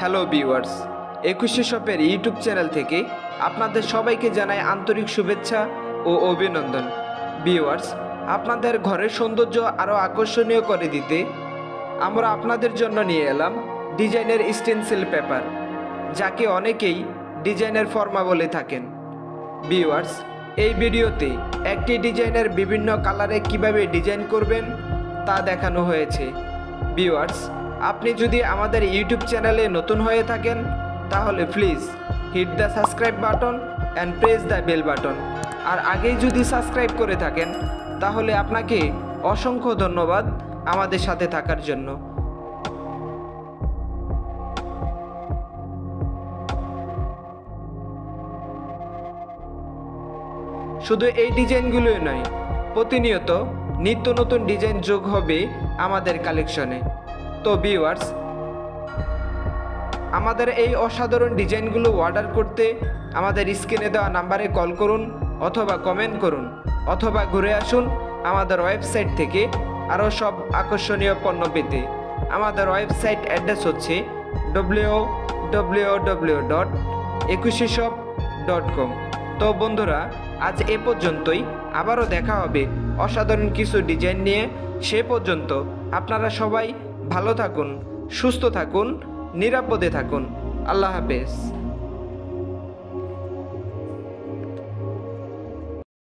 Hello viewers একুশে শপের YouTube channel থেকে আপনাদের সবাইকে জানাই আন্তরিক শুভেচ্ছা ও অভিনন্দন। ভিউয়ার্স আপনাদের ঘরের সৌন্দর্য আরও আকর্ষণীয় করে দিতে আমরা আপনাদের জন্য নিয়ে এলাম ডিজাইনের স্টেনসিল পেপার যাকে অনেকেই ডিজাইনের ফর্মা বলে থাকেন। ভিউয়ার্স এই ভিডিওতে একটি ডিজাইনের বিভিন্ন কালারে কীভাবে ডিজাইন করবেন তা দেখানো হয়েছে। ভিউয়ার্স আপনি যদি আমাদের ইউটিউব চ্যানেলে নতুন হয়ে থাকেন, তাহলে please hit the subscribe button and press the bell button আর আগেই যদি সাবস্ক্রাইব করে থাকেন, তাহলে আপনাকে অসংখ্য ধন্যবাদ আমাদের সাথে থাকার জন্য। শুধু এই ডিজাইনগুলোই নয়, প্রতিনিয়ত নিত্য নতুন ডিজাইন যোগ হবে আমাদের কালেকশনে। তো ভিউয়ার্স আমাদের এই অসাধারণ ডিজাইনগুলো অর্ডার করতে আমাদের স্ক্রিনে দেওয়া নাম্বারে কল করুন অথবা কমেন্ট করুন অথবা ঘুরে আসুন আমাদের ওয়েবসাইট থেকে আরও সব আকর্ষণীয় পণ্য পেতে। আমাদের ওয়েবসাইট অ্যাড্রেস হচ্ছে W W W dot Ekushe shop dot com তো বন্ধুরা, আজ এ পর্যন্তই। আবারও দেখা হবে অসাধারণ কিছু ডিজাইন নিয়ে সে পর্যন্ত আপনারা সবাই ভালো থাকুন, সুস্থ থাকুন, নিরাপদে থাকুন। আল্লাহ হাফেজ।